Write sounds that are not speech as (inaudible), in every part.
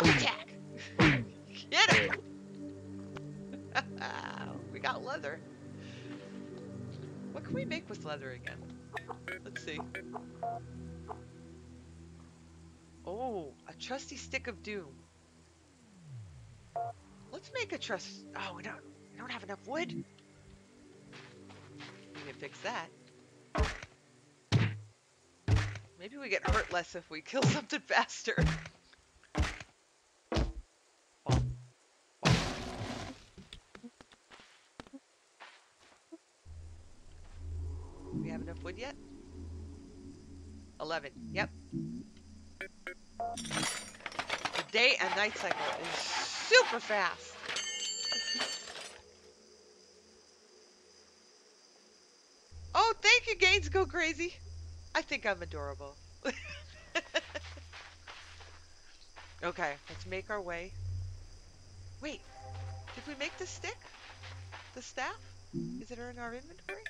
Jump mm. attack! Get him! (laughs) we got leather. What can we make with leather again? Let's see. Oh, a trusty stick of doom. Let's make a trust. Oh, we don't. We don't have enough wood. We can fix that. Maybe we get hurt less if we kill (laughs) something faster. 11. Yep. The day and night cycle is super fast. Oh, thank you, Gaines Go Crazy. I think I'm adorable. (laughs) okay, let's make our way. Wait, did we make the stick? The staff? Is it in our inventory?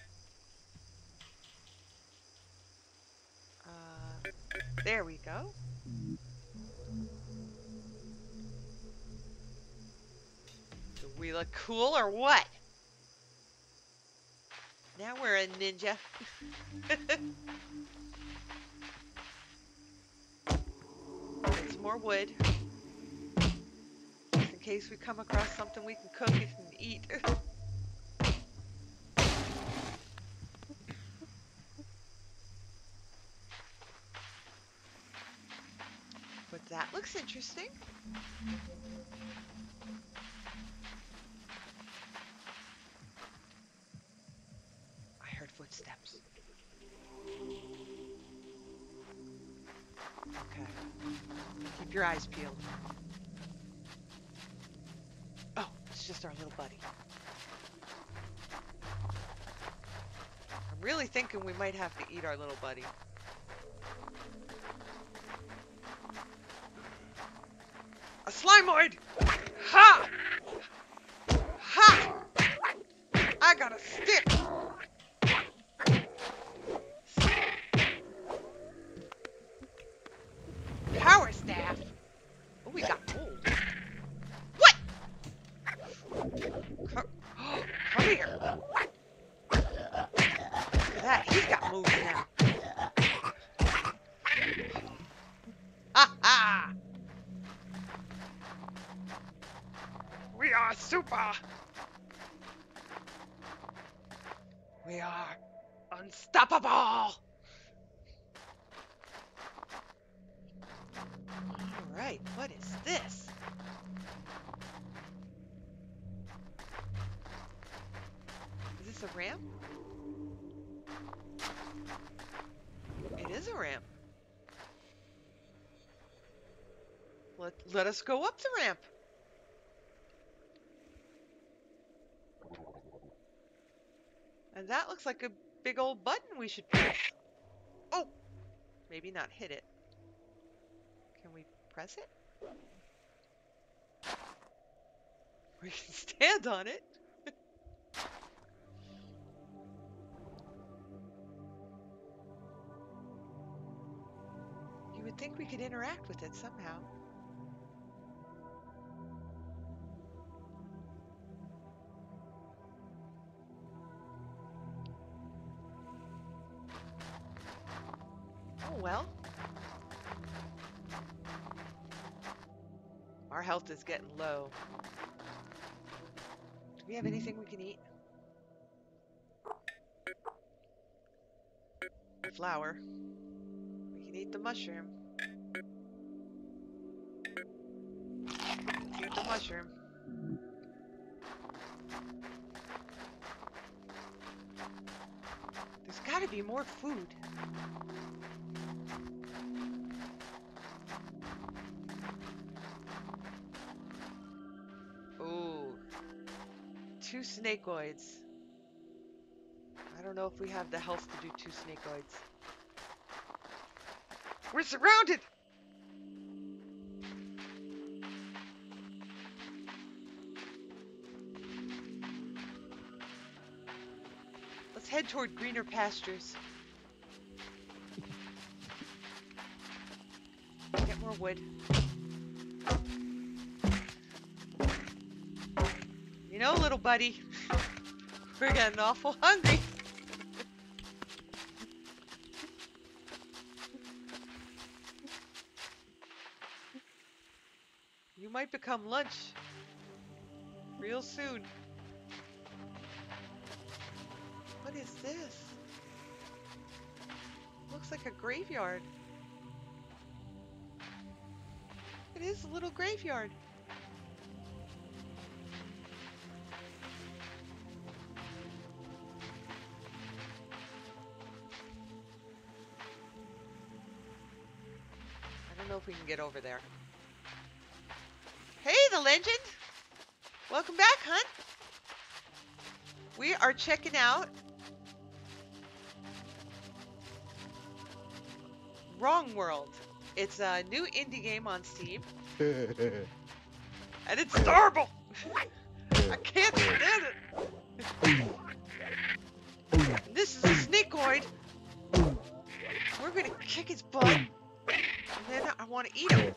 There we go. Do we look cool or what? Now we're a ninja. (laughs) It's more wood. Just in case we come across something we can cook and eat. (laughs) but that looks interesting. I heard footsteps. Okay. Keep your eyes peeled. Oh, it's just our little buddy. I'm really thinking we might have to eat our little buddy. Slimoid! Ha! Ha! I got a stick! Power staff. Oh, we got gold. What? Come, come here. Look at that. He's got moves now. Ha ha! We are super. We are unstoppable. All right, what is this? Is this a ramp? It is a ramp. Let, let us go up the ramp. And that looks like a big old button we should press. Oh! Maybe not hit it. Can we press it? (laughs) We can stand on it. (laughs) you would think we could interact with it somehow. Well. Our health is getting low. Do we have anything we can eat? Flour. We can eat the mushroom. Eat the mushroom. There's gotta be more food. Two snakeoids. I don't know if we have the health to do two snakeoids. We're surrounded! Let's head toward greener pastures. Get more wood. Know, little buddy, we're getting awful hungry. You might become lunch real soon. What is this? Looks like a graveyard. It is a little graveyard. Know if we can get over there. Hey, the legend! Welcome back, hun! We are checking out Wrongworld. It's a new indie game on Steam, (laughs) and it's terrible. (laughs) I can't stand it. (laughs) This is a snakeoid. We're gonna kick his butt, and then I want to eat him.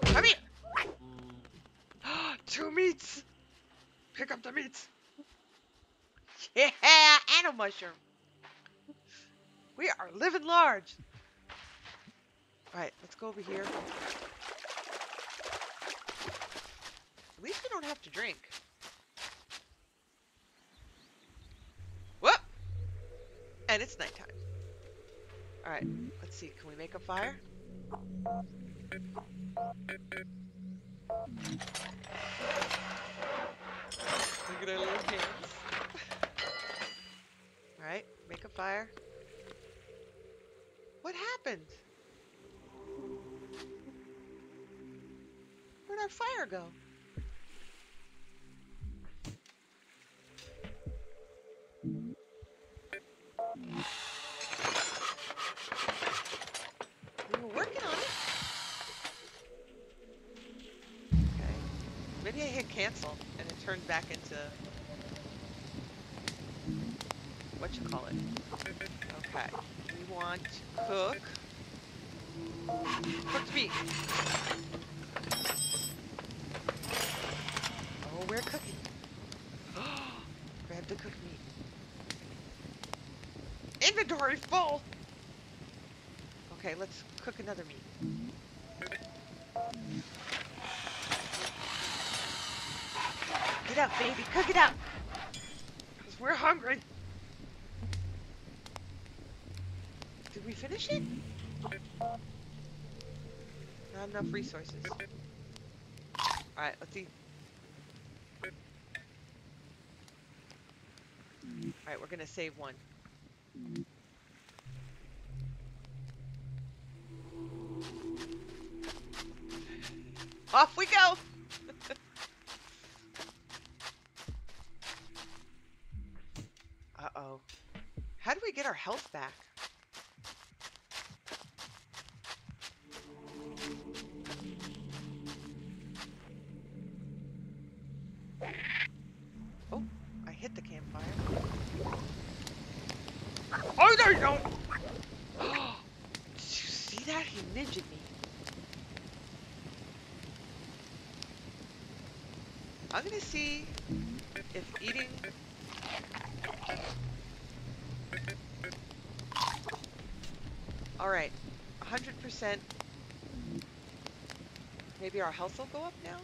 Come here. Two meats. Pick up the meats. Yeah, and a mushroom. We are living large. All right, let's go over here. At least we don't have to drink. Whoop! And it's nighttime. All right, let's see. Can we make a fire? Look at our little hands. Alright, make a fire. What happened? Where'd our fire go? Back into what you call it. Okay. We want to cook cooked meat. Oh, we're cooking. (gasps) Grab the cooked meat. Inventory full. Okay, let's cook another meat. Get up, baby. Cook it up. Because we're hungry. Did we finish it? Not enough resources. Alright, let's see. Alright, we're gonna save one. Off we go! Uh-oh. How do we get our health back? Oh, I hit the campfire. Oh, there you go! (gasps) Did you see that? He ninja me. I'm gonna see if eating Alright, 100%. Maybe our health will go up now?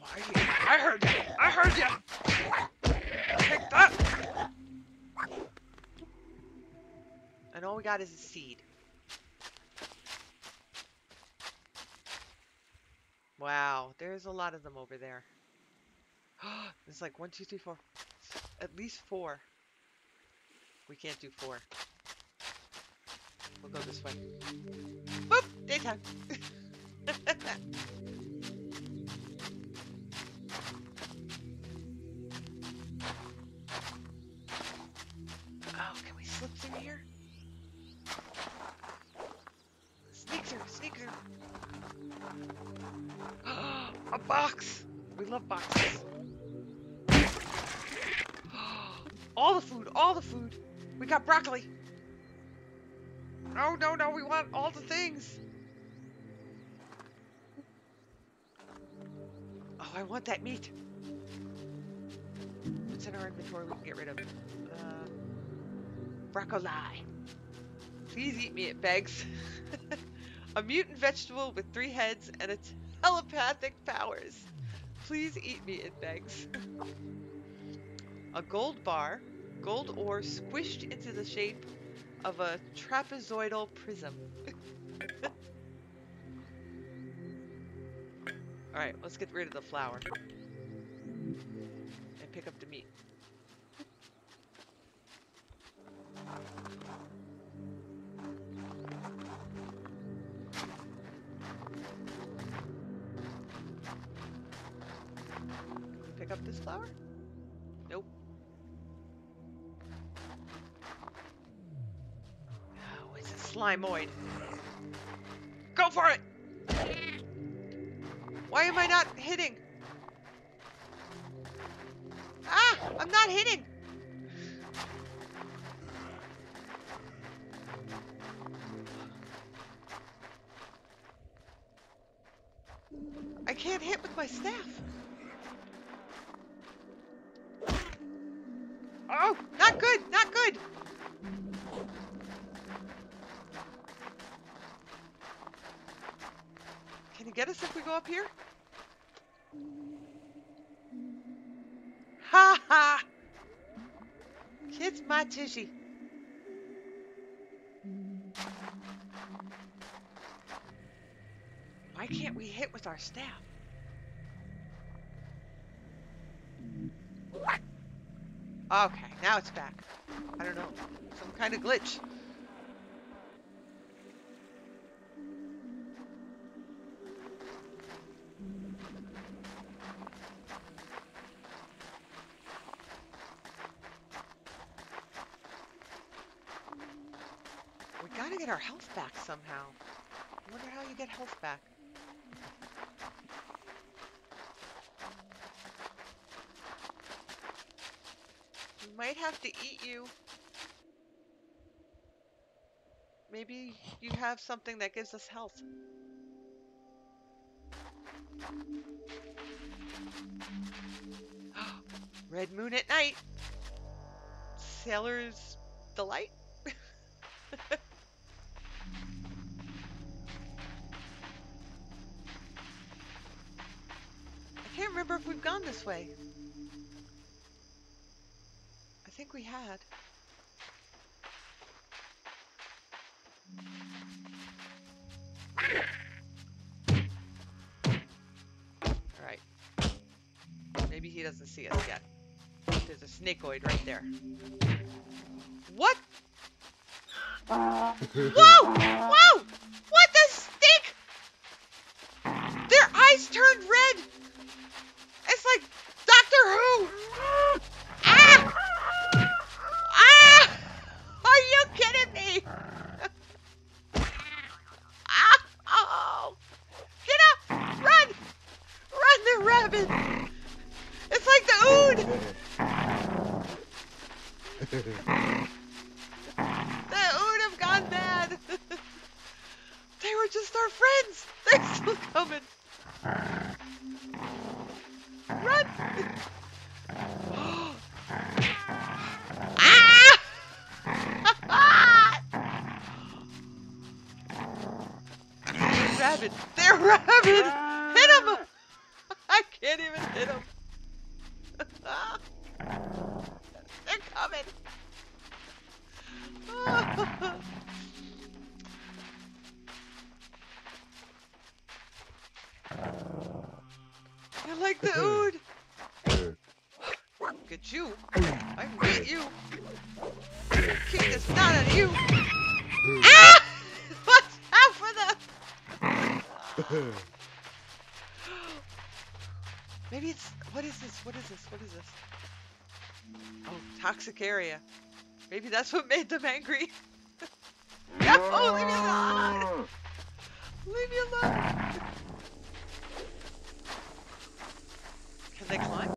Why you- I heard you! I heard you! Take that! And all we got is a seed. Wow, there's a lot of them over there. (gasps) There's like one, two, three, four. At least four. We can't do four. We'll go this way. Boop! Daytime. (laughs) box! We love boxes. (gasps) All the food, all the food. We got broccoli. No, no, no, we want all the things. Oh, I want that meat. What's in our inventory we can get rid of? Uh, broccoli. Please eat me, it begs. (laughs) A mutant vegetable with three heads and its telepathic powers. Please eat me, it begs. A gold bar, gold ore squished into the shape of a trapezoidal prism. (laughs) Alright, let's get rid of the flour. And pick up the meat. Pick up this flower? Nope. Oh, it's a slimoid. Go for it! Why am I not hitting? Ah! I'm not hitting! I can't hit with my staff. Up here? Ha ha! Kiss my tushy. Why can't we hit with our staff? Okay, now it's back. I don't know. Some kind of glitch. We gotta get our health back somehow. I wonder how you get health back. We might have to eat you. Maybe you have something that gives us health. (gasps) Red moon at night. Sailor's delight. (laughs) remember if we've gone this way. I think we had. Alright. Maybe he doesn't see us yet. There's a snakeoid right there. What? Whoa! Whoa! What the stink? Their eyes turned red! It's like Doctor Who! Ah! Ah! Are you kidding me? ah! Oh! Get up! Run! Run, they're rabid! It's like the Ood! The Ood have gone mad! (laughs) they were just our friends! They're still coming! Run! (gasps) ah! (laughs) They're rabid! They're rabid! Not at you! ah! What's out for the... Maybe it's... What is this? What is this? What is this? Oh, toxic area. Maybe that's what made them angry. (laughs) yep. Oh, leave me alone! leave me alone! Can they climb?